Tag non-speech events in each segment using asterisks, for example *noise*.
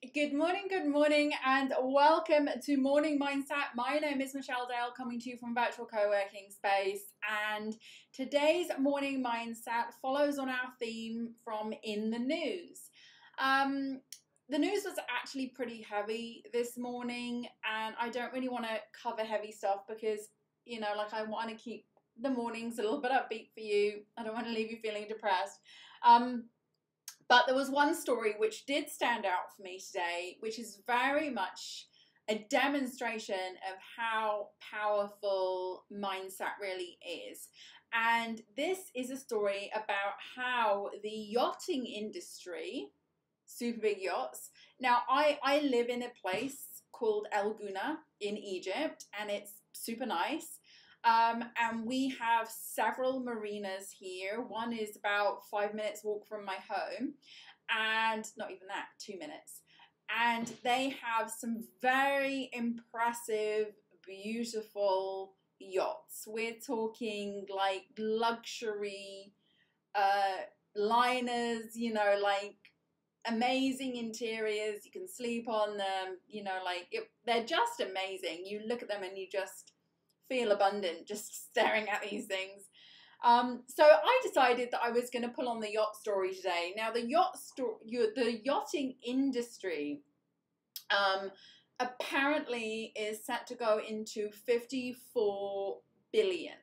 Good morning, good morning, and welcome to Morning Mindset. My name is Michelle Dale, coming to you from Virtual Co-working Space, and today's Morning Mindset follows on our theme from In the News. Um, the news was actually pretty heavy this morning, and I don't really want to cover heavy stuff because, you know, like I want to keep the mornings a little bit upbeat for you. I don't want to leave you feeling depressed. Um, but there was one story which did stand out for me today, which is very much a demonstration of how powerful mindset really is. And this is a story about how the yachting industry, super big yachts. Now, I, I live in a place called El Gouna in Egypt, and it's super nice. Um, and we have several marinas here. One is about five minutes walk from my home, and not even that, two minutes. And they have some very impressive, beautiful yachts. We're talking like luxury uh, liners, you know, like amazing interiors. You can sleep on them, you know, like it, they're just amazing. You look at them and you just feel abundant just *laughs* staring at these things. Um, so I decided that I was going to pull on the yacht story today. Now, the yacht story, the yachting industry, um, apparently is set to go into 54 billion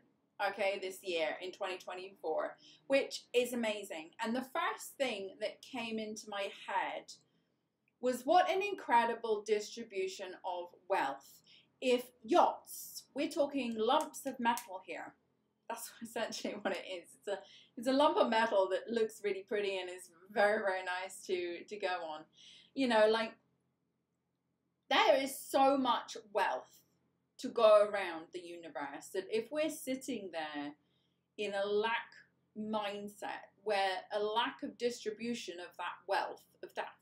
okay this year in 2024 which is amazing and the first thing that came into my head was what an incredible distribution of wealth if yachts we're talking lumps of metal here. That's *laughs* essentially what it is. It's a it's a lump of metal that looks really pretty and is very very nice to to go on. You know like there is so much wealth to go around the universe that if we're sitting there in a lack mindset where a lack of distribution of that wealth of that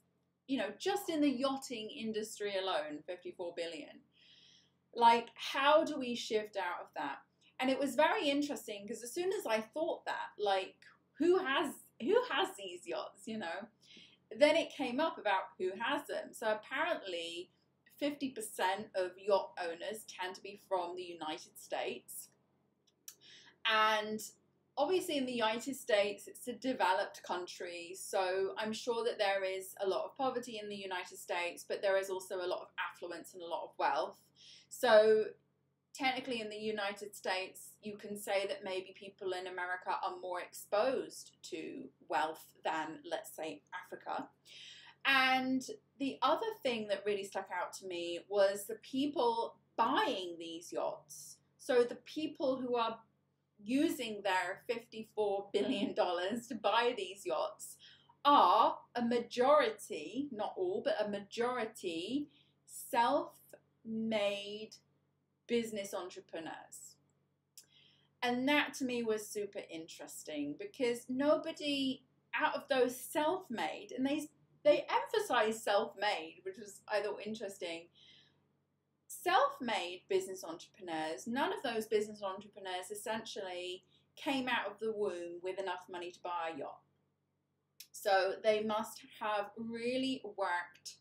you know just in the yachting industry alone 54 billion like how do we shift out of that and it was very interesting because as soon as i thought that like who has who has these yachts you know then it came up about who has them so apparently 50% of yacht owners tend to be from the United States. And obviously, in the United States, it's a developed country, so I'm sure that there is a lot of poverty in the United States, but there is also a lot of affluence and a lot of wealth. So, technically, in the United States, you can say that maybe people in America are more exposed to wealth than, let's say, Africa. And the other thing that really stuck out to me was the people buying these yachts. So the people who are using their $54 billion to buy these yachts are a majority, not all, but a majority self made business entrepreneurs. And that to me was super interesting because nobody out of those self made, and they they emphasize self-made, which was I thought interesting. Self-made business entrepreneurs, none of those business entrepreneurs essentially came out of the womb with enough money to buy a yacht. So they must have really worked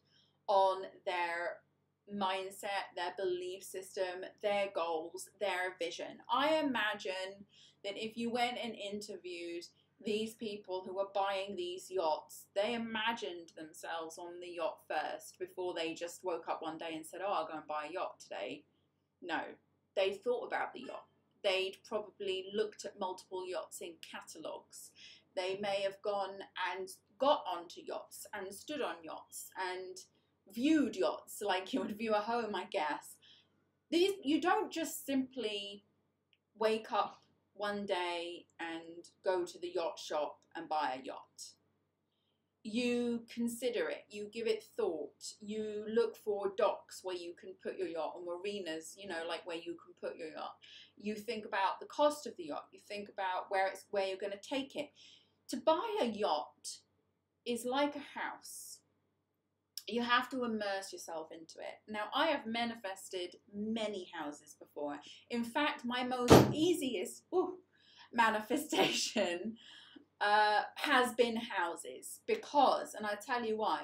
on their mindset, their belief system, their goals, their vision. I imagine that if you went and interviewed these people who were buying these yachts, they imagined themselves on the yacht first before they just woke up one day and said, Oh, I'll go and buy a yacht today. No, they thought about the yacht. They'd probably looked at multiple yachts in catalogues. They may have gone and got onto yachts and stood on yachts and viewed yachts like you would view a home, I guess. These you don't just simply wake up one day and go to the yacht shop and buy a yacht. You consider it, you give it thought, you look for docks where you can put your yacht, or marinas, you know, like where you can put your yacht. You think about the cost of the yacht, you think about where it's where you're going to take it. To buy a yacht is like a house you have to immerse yourself into it. Now, I have manifested many houses before. In fact, my most easiest ooh, manifestation *laughs* uh, has been houses because, and I tell you why,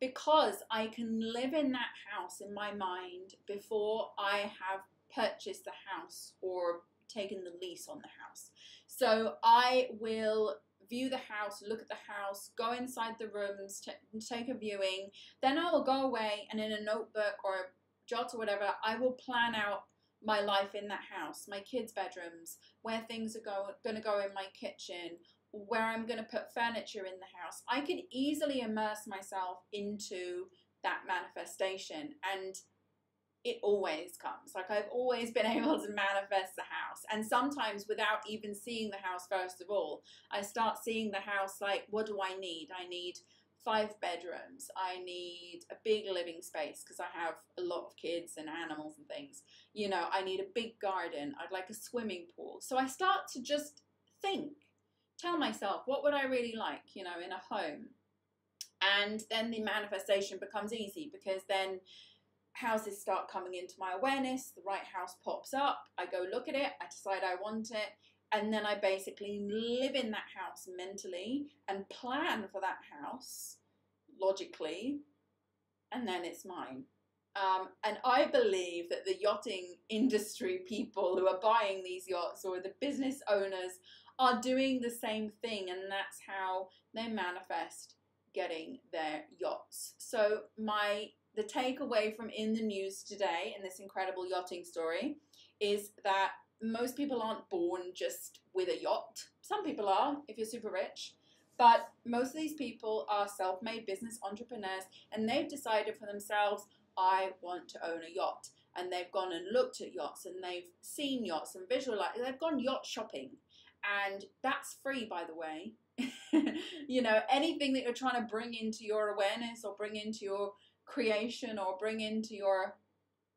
because I can live in that house in my mind before I have purchased the house or taken the lease on the house. So I will view the house, look at the house, go inside the rooms, take a viewing. Then I will go away and in a notebook or a jot or whatever, I will plan out my life in that house, my kids' bedrooms, where things are go- going to go in my kitchen, where I'm going to put furniture in the house. I could easily immerse myself into that manifestation and it always comes. Like I've always been *laughs* able to manifest the house. And sometimes without even seeing the house, first of all, I start seeing the house like, what do I need? I need five bedrooms. I need a big living space because I have a lot of kids and animals and things. You know, I need a big garden. I'd like a swimming pool. So I start to just think, tell myself, what would I really like, you know, in a home? And then the manifestation becomes easy because then houses start coming into my awareness, the right house pops up, I go look at it, I decide I want it, and then I basically live in that house mentally and plan for that house logically, and then it's mine. Um, and I believe that the yachting industry people who are buying these yachts or the business owners are doing the same thing, and that's how they manifest getting their yachts. So, my the takeaway from in the news today in this incredible yachting story is that most people aren't born just with a yacht. Some people are, if you're super rich. But most of these people are self made business entrepreneurs and they've decided for themselves, I want to own a yacht. And they've gone and looked at yachts and they've seen yachts and visualized, they've gone yacht shopping. And that's free, by the way. *laughs* you know, anything that you're trying to bring into your awareness or bring into your creation or bring into your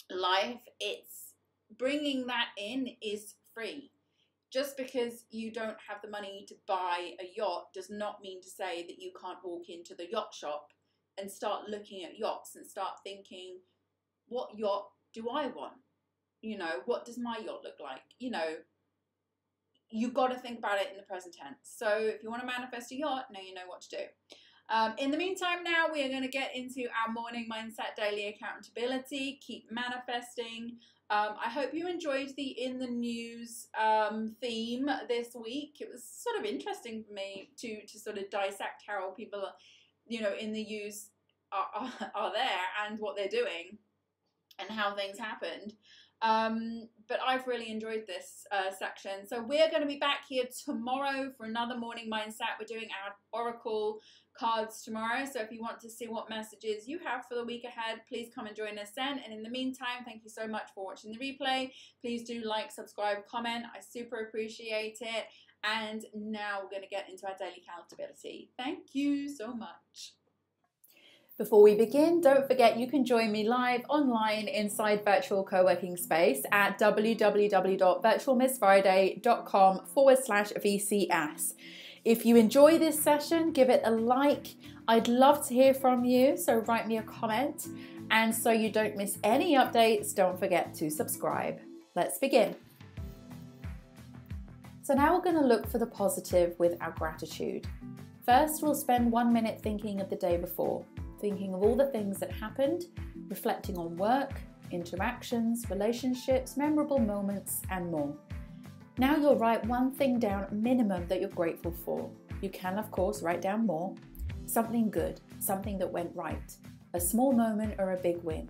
life, it's bringing that in is free. Just because you don't have the money to buy a yacht does not mean to say that you can't walk into the yacht shop and start looking at yachts and start thinking, what yacht do I want? You know, what does my yacht look like? You know, you've got to think about it in the present tense. So if you want to manifest a yacht, now you know what to do. Um, in the meantime, now we are going to get into our morning mindset daily accountability. Keep manifesting. Um, I hope you enjoyed the in the news um, theme this week. It was sort of interesting for me to to sort of dissect how people, you know, in the news are, are, are there and what they're doing, and how things happened. Um, but I've really enjoyed this uh, section. So we're going to be back here tomorrow for another morning mindset. We're doing our Oracle cards tomorrow. So if you want to see what messages you have for the week ahead, please come and join us then. And in the meantime, thank you so much for watching the replay. Please do like, subscribe, comment. I super appreciate it. And now we're going to get into our daily accountability. Thank you so much. Before we begin, don't forget you can join me live online inside Virtual Co-working Space at www.virtualmissfriday.com forward slash VCS. If you enjoy this session, give it a like. I'd love to hear from you, so write me a comment. And so you don't miss any updates, don't forget to subscribe. Let's begin. So now we're going to look for the positive with our gratitude. First, we'll spend one minute thinking of the day before, thinking of all the things that happened, reflecting on work, interactions, relationships, memorable moments, and more. Now you'll write one thing down minimum that you're grateful for. You can, of course, write down more. Something good, something that went right, a small moment or a big win.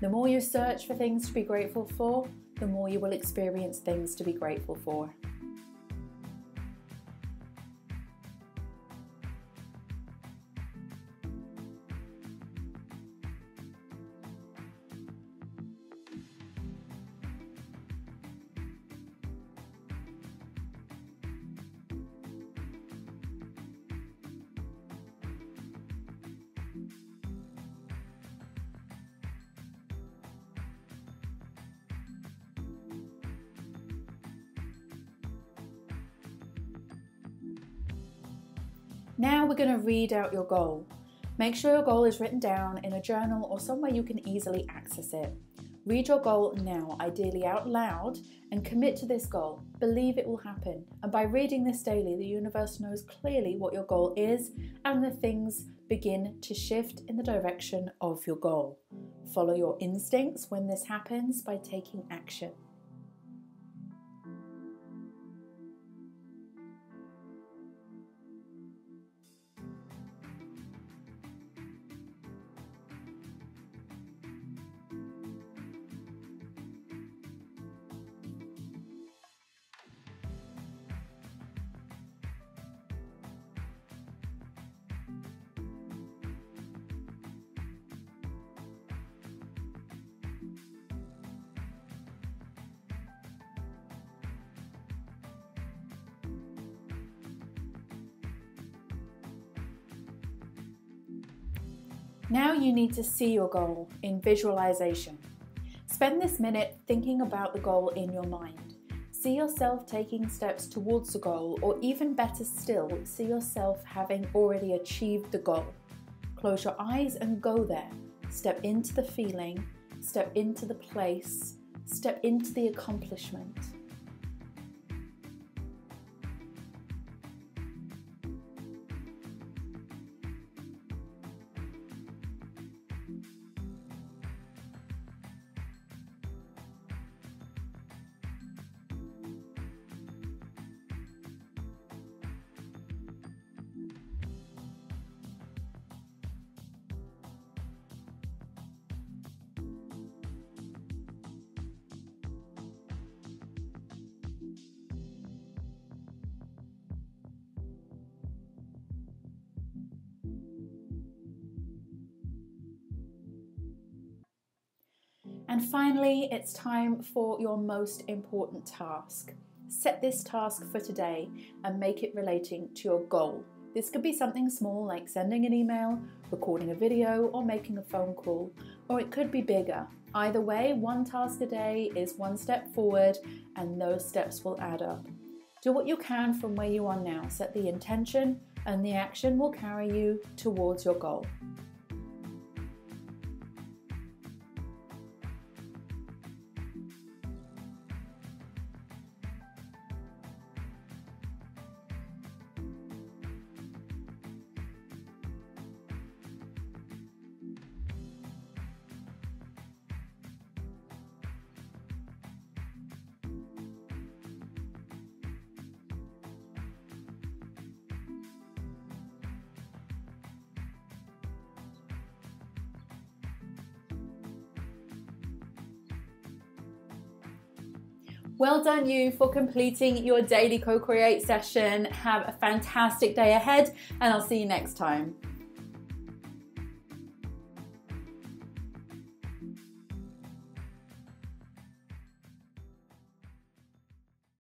The more you search for things to be grateful for, the more you will experience things to be grateful for. Now we're going to read out your goal. Make sure your goal is written down in a journal or somewhere you can easily access it. Read your goal now, ideally out loud, and commit to this goal. Believe it will happen. And by reading this daily, the universe knows clearly what your goal is, and the things begin to shift in the direction of your goal. Follow your instincts when this happens by taking action. Now you need to see your goal in visualization. Spend this minute thinking about the goal in your mind. See yourself taking steps towards the goal, or even better still, see yourself having already achieved the goal. Close your eyes and go there. Step into the feeling, step into the place, step into the accomplishment. And finally, it's time for your most important task. Set this task for today and make it relating to your goal. This could be something small like sending an email, recording a video, or making a phone call, or it could be bigger. Either way, one task a day is one step forward, and those steps will add up. Do what you can from where you are now. Set the intention, and the action will carry you towards your goal. Well done, you, for completing your daily co create session. Have a fantastic day ahead, and I'll see you next time.